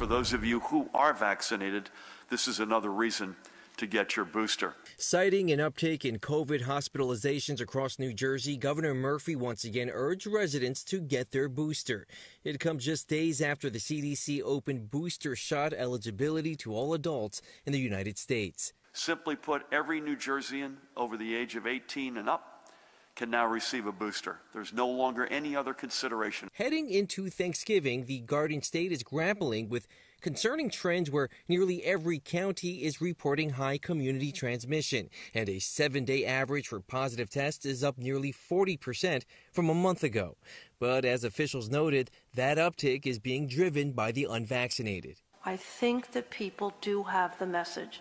for those of you who are vaccinated, this is another reason to get your booster. Citing an uptick in COVID hospitalizations across New Jersey, Governor Murphy once again urged residents to get their booster. It comes just days after the CDC opened booster shot eligibility to all adults in the United States. Simply put, every New Jerseyan over the age of 18 and up can now receive a booster. There's no longer any other consideration. Heading into Thanksgiving, the Garden State is grappling with concerning trends where nearly every county is reporting high community transmission, and a seven day average for positive tests is up nearly 40% from a month ago. But as officials noted, that uptick is being driven by the unvaccinated. I think that people do have the message.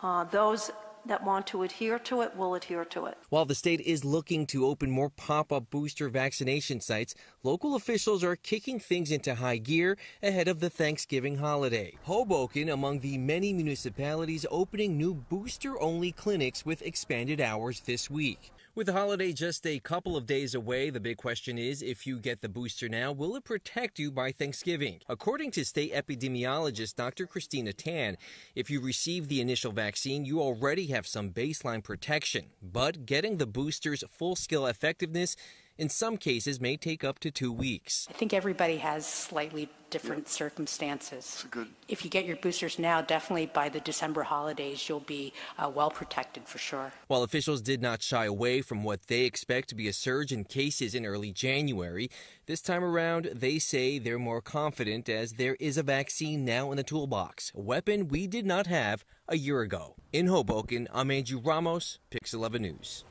Uh, those that want to adhere to it will adhere to it. While the state is looking to open more pop up booster vaccination sites, local officials are kicking things into high gear ahead of the Thanksgiving holiday. Hoboken among the many municipalities opening new booster only clinics with expanded hours this week. With the holiday just a couple of days away, the big question is if you get the booster now, will it protect you by Thanksgiving? According to state epidemiologist Dr. Christina Tan, if you receive the initial vaccine, you already have some baseline protection. But getting the booster's full scale effectiveness in some cases may take up to two weeks. I think everybody has slightly different yep. circumstances. Good... If you get your boosters now, definitely by the December holidays, you'll be uh, well protected for sure. While officials did not shy away from what they expect to be a surge in cases in early January, this time around they say they're more confident as there is a vaccine now in the toolbox, a weapon we did not have a year ago. In Hoboken, I'm Andrew Ramos, Pix 11 News.